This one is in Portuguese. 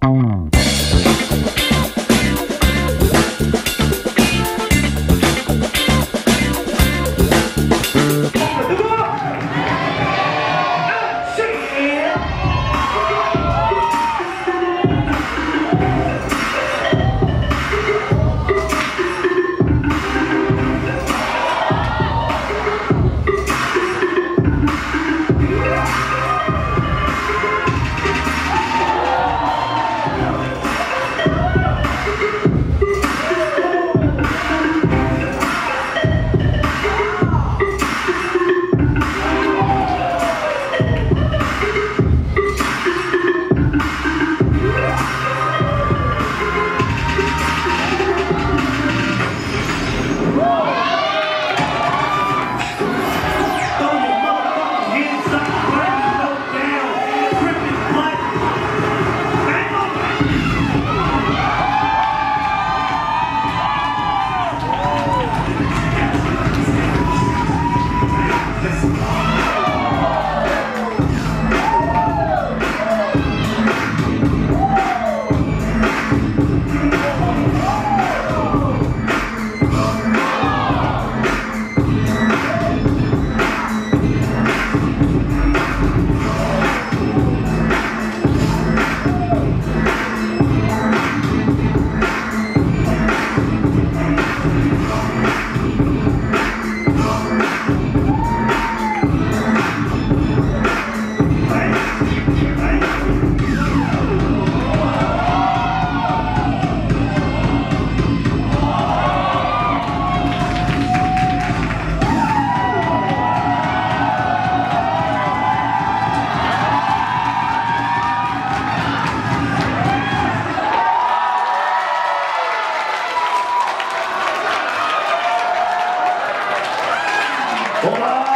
Oh. Vamos lá!